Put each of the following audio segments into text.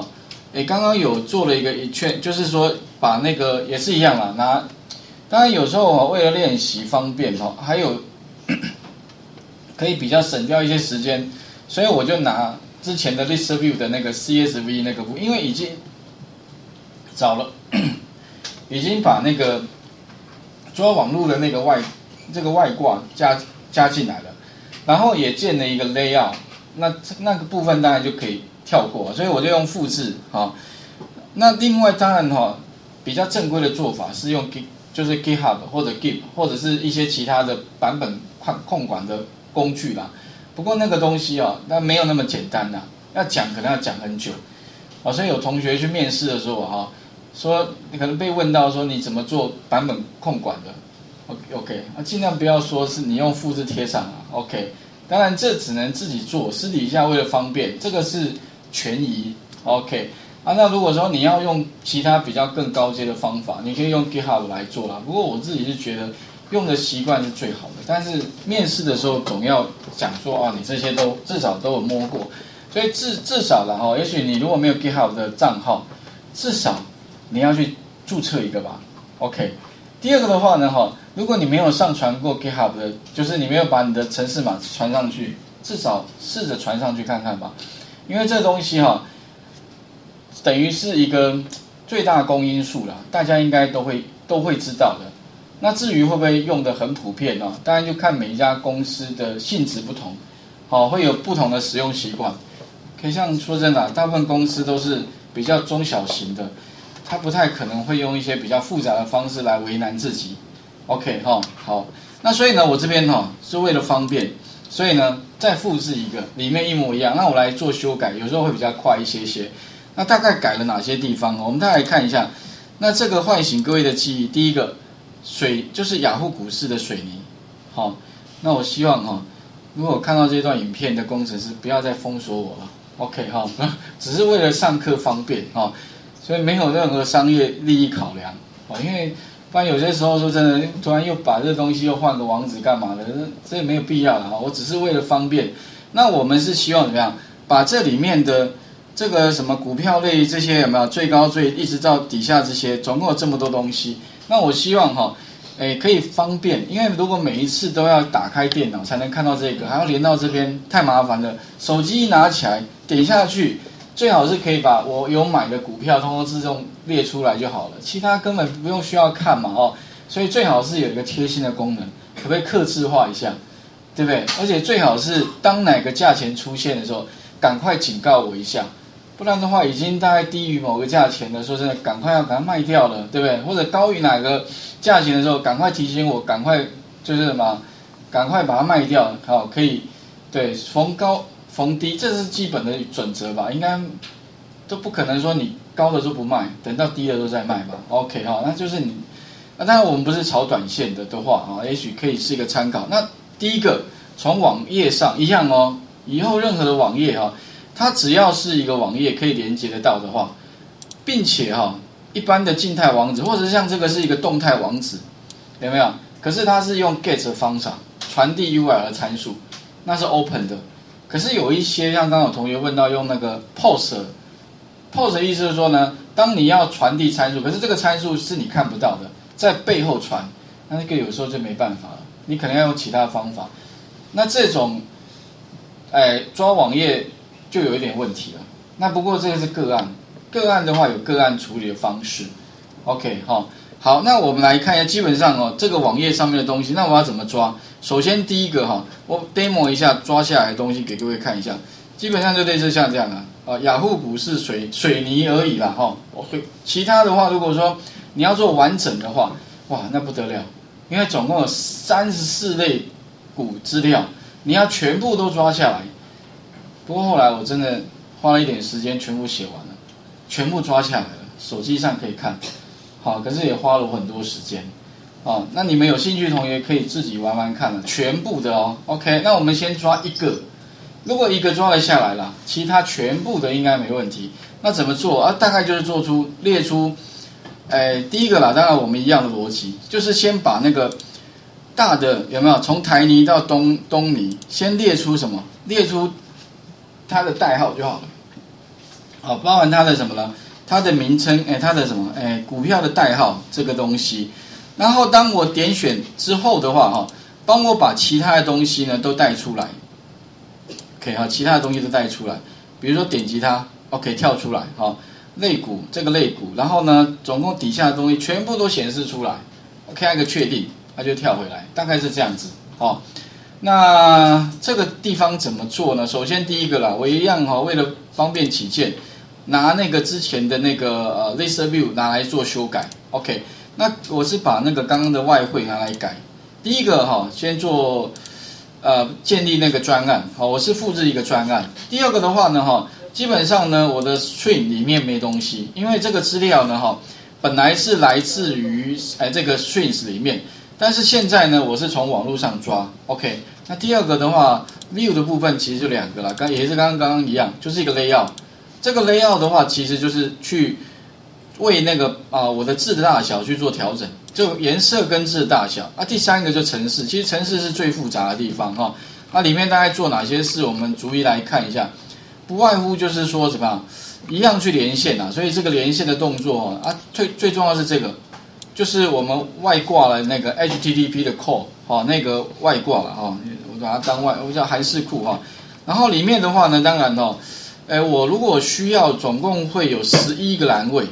哈，哎，刚刚有做了一个一圈，就是说把那个也是一样啦，拿，当然有时候为了练习方便哈，还有 可以比较省掉一些时间，所以我就拿之前的 List View 的那个 CSV 那个，因为已经找了，已经把那个抓网络的那个外这个外挂加加进来了，然后也建了一个 Layout，那那个部分当然就可以跳过，所以我就用复制啊。那另外当然哈，比较正规的做法是用 Git，就是 GitHub 或者 Git 或者是一些其他的版本控控管的工具啦。不过那个东西哦，那没有那么简单呐，要讲可能要讲很久。哦，所以有同学去面试的时候哈，说你可能被问到说你怎么做版本控管的，OK OK，啊尽量不要说是你用复制贴上啊，OK。当然这只能自己做，私底下为了方便，这个是权宜，OK。啊，那如果说你要用其他比较更高阶的方法，你可以用 GitHub 来做啦。不过我自己是觉得用的习惯是最好的。但是面试的时候总要讲说啊，你这些都至少都有摸过，所以至至少的哈，也许你如果没有 GitHub 的账号，至少你要去注册一个吧。OK。第二个的话呢，哈，如果你没有上传过 GitHub 的，就是你没有把你的程式码传上去，至少试着传上去看看吧，因为这东西哈。等于是一个最大公因数了，大家应该都会都会知道的。那至于会不会用的很普遍呢？当然就看每一家公司的性质不同，好会有不同的使用习惯。可以像说真的，大部分公司都是比较中小型的，他不太可能会用一些比较复杂的方式来为难自己。OK 哈，好，那所以呢，我这边哈是为了方便，所以呢再复制一个里面一模一样，那我来做修改，有时候会比较快一些些。那大概改了哪些地方？我们大概看一下。那这个唤醒各位的记忆，第一个水就是雅虎股市的水泥。好，那我希望哈，如果看到这段影片的工程师不要再封锁我了。OK 哈，只是为了上课方便哈，所以没有任何商业利益考量。哦，因为不然有些时候说真的，突然又把这东西又换个网址干嘛的？这这没有必要了哈。我只是为了方便。那我们是希望怎么样？把这里面的。这个什么股票类这些有没有最高最一直到底下这些，总共有这么多东西。那我希望哈，诶可以方便，因为如果每一次都要打开电脑才能看到这个，还要连到这边，太麻烦了。手机一拿起来点下去，最好是可以把我有买的股票通通自动列出来就好了，其他根本不用需要看嘛哦。所以最好是有一个贴心的功能，可不可以刻字化一下，对不对？而且最好是当哪个价钱出现的时候，赶快警告我一下。不然的话，已经大概低于某个价钱的，说真的，赶快要赶快卖掉了，对不对？或者高于哪个价钱的时候，赶快提醒我，赶快就是什么，赶快把它卖掉，好，可以，对，逢高逢低，这是基本的准则吧？应该都不可能说你高的时候不卖，等到低的时候再卖吧？OK 哈，那就是你，那当然我们不是炒短线的的话啊，也许可以是一个参考。那第一个从网页上一样哦，以后任何的网页哈。它只要是一个网页可以连接得到的话，并且哈，一般的静态网址或者像这个是一个动态网址，有没有？可是它是用 get 的方法传递 URL 参数，那是 open 的。可是有一些像刚刚有同学问到用那个 post，post 意思是说呢，当你要传递参数，可是这个参数是你看不到的，在背后传，那那个有时候就没办法了，你可能要用其他方法。那这种，哎，抓网页。就有一点问题了。那不过这个是个案，个案的话有个案处理的方式。OK 哈，好，那我们来看一下，基本上哦，这个网页上面的东西，那我要怎么抓？首先第一个哈，我 demo 一下抓下来的东西给各位看一下，基本上就类似像这样的啊，雅虎股市水水泥而已啦哈。OK，其他的话，如果说你要做完整的话，哇，那不得了，因为总共有三十四类股资料，你要全部都抓下来。不过后来我真的花了一点时间，全部写完了，全部抓下来了，手机上可以看，好，可是也花了我很多时间，哦，那你们有兴趣的同学可以自己玩玩看了，全部的哦，OK，那我们先抓一个，如果一个抓了下来了，其他全部的应该没问题，那怎么做啊？大概就是做出列出，哎，第一个啦，当然我们一样的逻辑，就是先把那个大的有没有从台泥到东东泥，先列出什么？列出。它的代号就好了，好，包含它的什么呢？它的名称，哎，它的什么？哎，股票的代号这个东西。然后当我点选之后的话，哈，帮我把其他的东西呢都带出来。OK 哈，其他的东西都带出来。比如说点击它，OK 跳出来，好，类股这个类股，然后呢，总共底下的东西全部都显示出来。OK 按个确定，它就跳回来，大概是这样子，好。那这个地方怎么做呢？首先第一个啦，我一样哈，为了方便起见，拿那个之前的那个呃 list view 拿来做修改。OK，那我是把那个刚刚的外汇拿来改。第一个哈，先做呃建立那个专案，好，我是复制一个专案。第二个的话呢哈，基本上呢我的 string 里面没东西，因为这个资料呢哈，本来是来自于哎这个 strings 里面，但是现在呢我是从网络上抓。OK。那第二个的话，view 的部分其实就两个了，刚也是刚刚刚刚一样，就是一个 layout。这个 layout 的话，其实就是去为那个啊我的字的大小去做调整，就颜色跟字的大小。啊，第三个就城市，其实城市是最复杂的地方哈。那里面大概做哪些事，我们逐一来看一下。不外乎就是说什么，一样去连线啊。所以这个连线的动作啊，最最重要是这个。就是我们外挂了那个 HTTP 的 call，哈，那个外挂了哈，我把它当外，我叫函式库哈。然后里面的话呢，当然哦，哎，我如果需要，总共会有十一个栏位，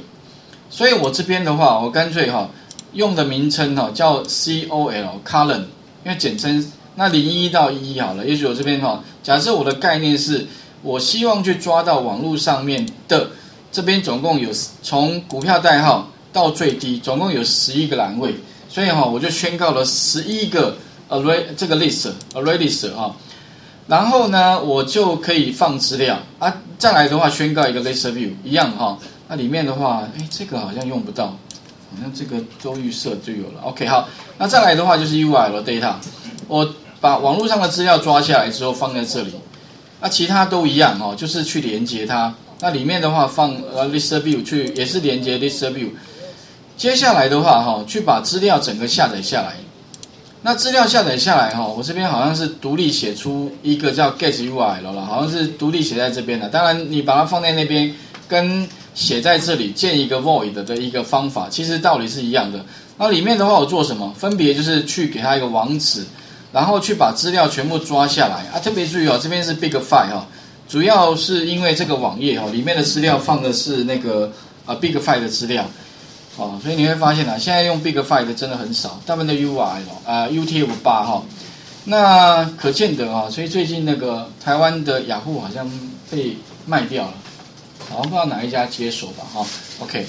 所以我这边的话，我干脆哈用的名称哈叫 COL column，因为简称那零一到一好了。也许我这边哈，假设我的概念是我希望去抓到网络上面的这边总共有从股票代号。到最低总共有十一个栏位，所以哈我就宣告了十一个 array 这个 list array list 啊，然后呢我就可以放资料。啊，再来的话宣告一个 list view 一样哈，那里面的话哎这个好像用不到，好像这个都预设就有了。OK 好，那再来的话就是 URL data，我把网络上的资料抓下来之后放在这里，那其他都一样哦，就是去连接它，那里面的话放呃 list view 去也是连接 list view。接下来的话，哈，去把资料整个下载下来。那资料下载下来，哈，我这边好像是独立写出一个叫 get URL 了，好像是独立写在这边的。当然，你把它放在那边，跟写在这里建一个 void 的一个方法，其实道理是一样的。那里面的话，我做什么？分别就是去给它一个网址，然后去把资料全部抓下来啊。特别注意哦，这边是 big file 哈，主要是因为这个网页哈，里面的资料放的是那个啊 big file 的资料。哦，所以你会发现啊，现在用 Big Five 的真的很少，大部分的 URL 啊 UTF 八哈，那可见得啊，所以最近那个台湾的雅虎好像被卖掉了，好像不知道哪一家接手吧哈。OK，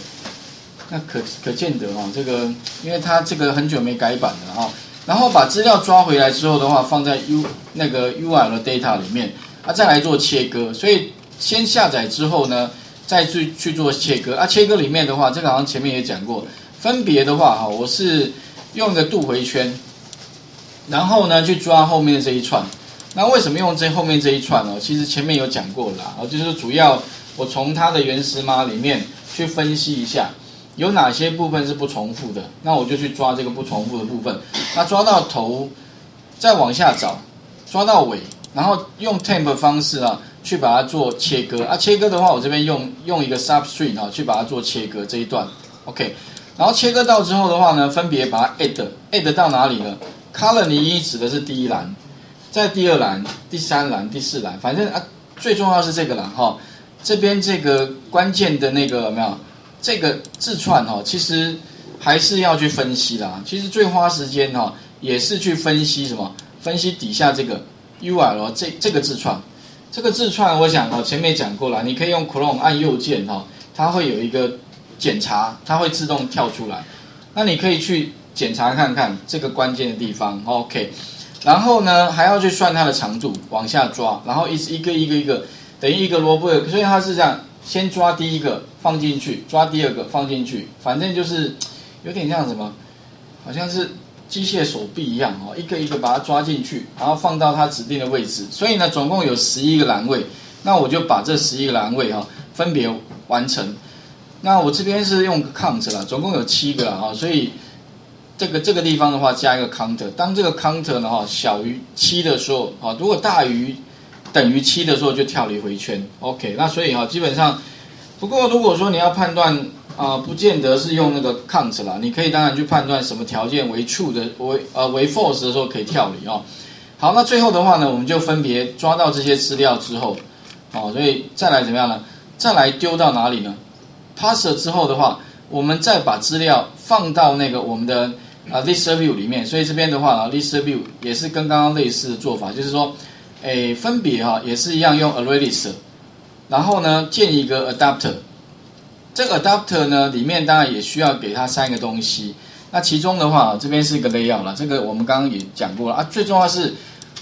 那可可见得啊，这个因为它这个很久没改版了哈，然后把资料抓回来之后的话，放在 U 那个 URL data 里面啊，再来做切割，所以先下载之后呢。再去去做切割啊，切割里面的话，这个好像前面也讲过，分别的话哈，我是用一个度回圈，然后呢去抓后面这一串。那为什么用这后面这一串呢？其实前面有讲过啦，哦，就是主要我从它的原始码里面去分析一下，有哪些部分是不重复的，那我就去抓这个不重复的部分。那抓到头，再往下找，抓到尾，然后用 temp 方式啊。去把它做切割啊，切割的话，我这边用用一个 substring 啊，去把它做切割这一段，OK。然后切割到之后的话呢，分别把它 add add 到哪里呢？column 一指的是第一栏，在第二栏、第三栏、第四栏，反正啊，最重要是这个栏哈。这边这个关键的那个有没有？这个字串哈，其实还是要去分析啦。其实最花时间哈，也是去分析什么？分析底下这个 URL 这这个字串。这个字串，我想哦，前面讲过了，你可以用 Chrome 按右键哈，它会有一个检查，它会自动跳出来。那你可以去检查看看这个关键的地方，OK。然后呢，还要去算它的长度，往下抓，然后一一个一个一个，等于一个萝卜，所以它是这样，先抓第一个放进去，抓第二个放进去，反正就是有点像什么，好像是。机械手臂一样哦，一个一个把它抓进去，然后放到它指定的位置。所以呢，总共有十一个栏位，那我就把这十一个栏位哈分别完成。那我这边是用 count 了，总共有七个了哈，所以这个这个地方的话加一个 counter。当这个 counter 呢哈小于七的时候啊，如果大于等于七的时候就跳离回圈。OK，那所以哈基本上不过如果说你要判断啊，不见得是用那个 count 啦，你可以当然去判断什么条件为 true 的为呃为 false 的时候可以跳离哦。好，那最后的话呢，我们就分别抓到这些资料之后，哦，所以再来怎么样呢？再来丢到哪里呢 passer 之后的话，我们再把资料放到那个我们的啊 list view 里面。所以这边的话呢，list view 也是跟刚刚类似的做法，就是说，诶，分别哈也是一样用 array list，然后呢建一个 adapter。这个 adapter 呢里面当然也需要给它三个东西。那其中的话，这边是一个 layout 了，这个我们刚刚也讲过了啊。最重要是。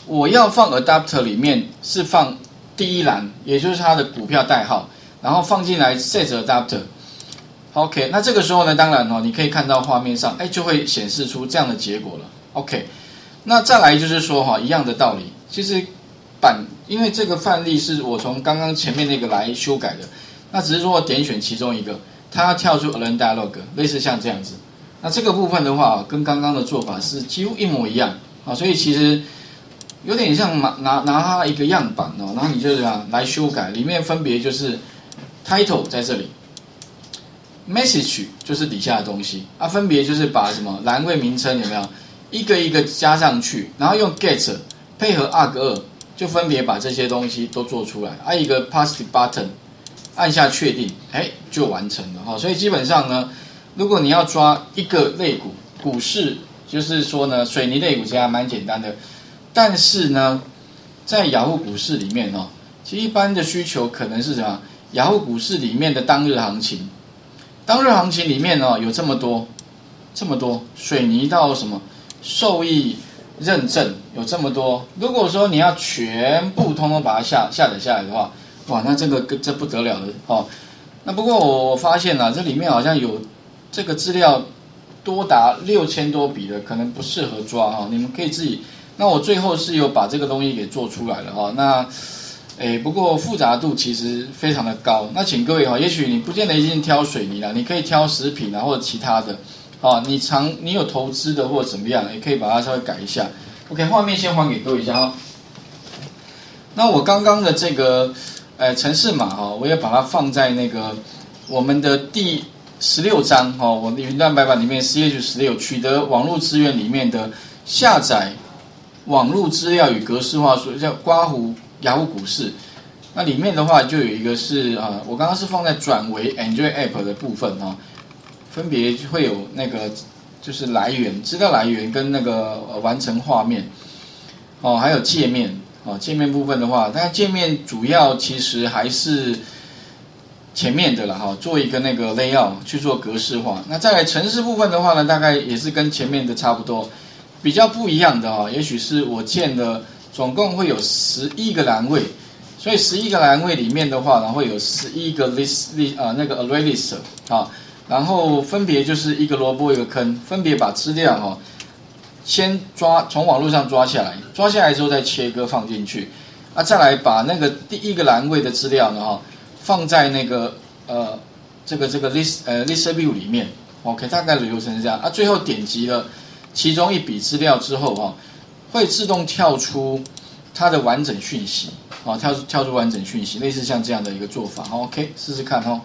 我要放 adapter 里面是放第一栏，也就是它的股票代号，然后放进来 set adapter。OK，那这个时候呢，当然哦，你可以看到画面上，哎，就会显示出这样的结果了。OK，那再来就是说哈，一样的道理，其实版因为这个范例是我从刚刚前面那个来修改的，那只是说我点选其中一个，它要跳出 align dialog，类似像这样子。那这个部分的话，跟刚刚的做法是几乎一模一样啊，所以其实。有点像拿拿拿它一个样板哦，然后你就这样来修改，里面分别就是 title 在这里，message 就是底下的东西，啊，分别就是把什么栏位名称有没有一个一个加上去，然后用 get 配合 arg 二，就分别把这些东西都做出来，按一个 paste button，按下确定，哎，就完成了哈。所以基本上呢，如果你要抓一个类股股市，就是说呢，水泥类股其实还蛮简单的。但是呢，在雅虎股市里面哦，其实一般的需求可能是什么？雅虎股市里面的当日行情，当日行情里面哦有这么多，这么多水泥到什么受益认证有这么多。如果说你要全部通通把它下下载下来的话，哇，那这个这不得了了哦。那不过我发现啊，这里面好像有这个资料多达六千多笔的，可能不适合抓哈，你们可以自己。那我最后是有把这个东西给做出来了哈，那，诶，不过复杂度其实非常的高。那请各位哈，也许你不见得一定挑水泥了，你可以挑食品啊或者其他的，啊，你常你有投资的或者怎么样，也可以把它稍微改一下。OK，画面先还给各位一下哈。那我刚刚的这个，呃，城市码哈，我也把它放在那个我们的第十六章哈，我的云端白板里面 C H 十六取得网络资源里面的下载。网络资料与格式化，所以叫刮胡雅虎股市。那里面的话就有一个是啊，我刚刚是放在转为 Android App 的部分哈，分别会有那个就是来源资料来源跟那个完成画面哦，还有界面哦，界面部分的话，但界面主要其实还是前面的了哈，做一个那个 layout 去做格式化。那在城市部分的话呢，大概也是跟前面的差不多。比较不一样的哈，也许是我建的，总共会有十一个栏位，所以十一个栏位里面的话，然后有十一个 list list 啊那个 array list 啊，然后分别就是一个萝卜一个坑，分别把资料哈，先抓从网络上抓下来，抓下来之后再切割放进去，啊再来把那个第一个栏位的资料呢哈，放在那个呃这个这个 list 呃 list view 里面，OK 大概流程是这样，啊最后点击了。其中一笔资料之后哈，会自动跳出它的完整讯息，啊，跳跳出完整讯息，类似像这样的一个做法，OK，试试看哦。